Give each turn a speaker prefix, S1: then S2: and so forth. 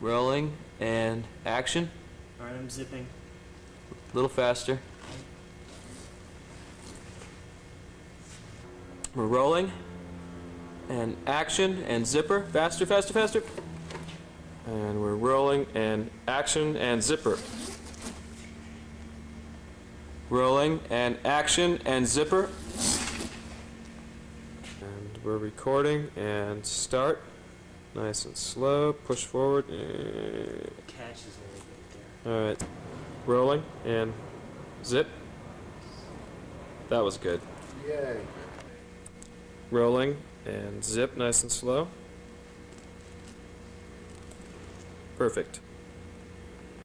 S1: Rolling and action.
S2: All right, I'm zipping.
S1: A little faster. We're rolling and action and zipper. Faster, faster, faster. And we're rolling and action and zipper. Rolling and action and zipper. And we're recording and start. Nice and slow. Push forward.
S2: Catch is a little bit there.
S1: All right, rolling and zip. That was good.
S3: Yay.
S1: Rolling and zip, nice and slow. Perfect.